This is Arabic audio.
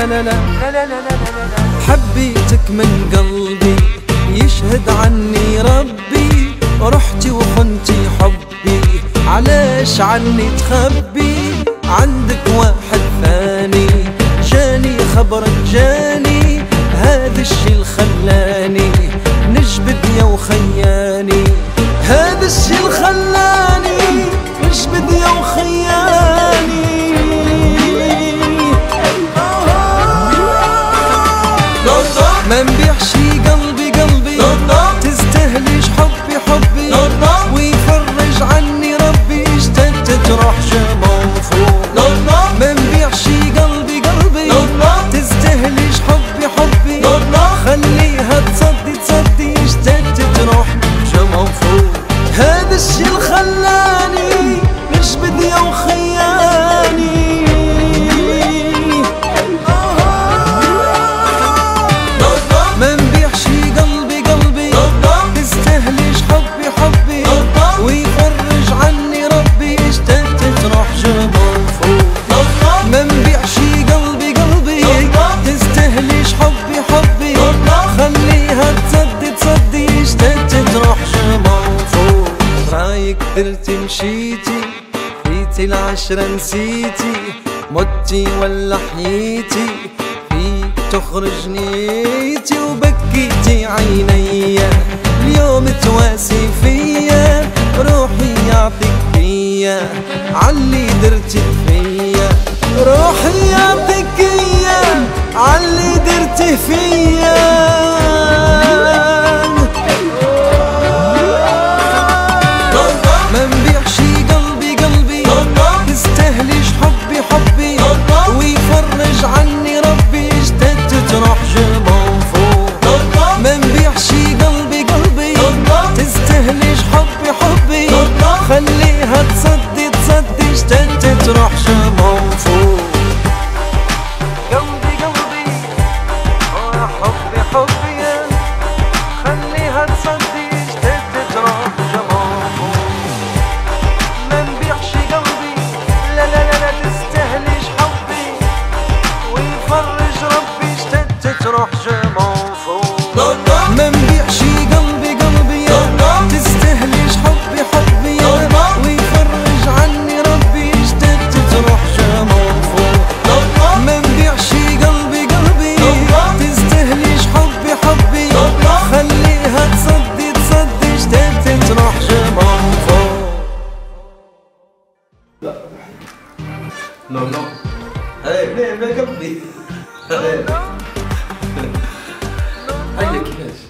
لا لا لا حبيتك من قلبي يشهد عني ربي رحتي وخنتي حبي علاش عني تخبي عندك واحد ثاني جاني خبرك جاني هذا الشي الخلاني نجبد يا وخياني هذا الشي الخلاني نجبد يا وخياني ما نبيعش رايك درتي مشيتي فيتي العشرة نسيتي متي ولا حييتي فيك تخرج نيتي وبكيتي عيني. اليوم تواسي فيا روحي يعطيك فيا علي درتي فيا. روحي يعطيك فيا علي درتي فيا. No, no. Hey, man, make up me. Hey. I look at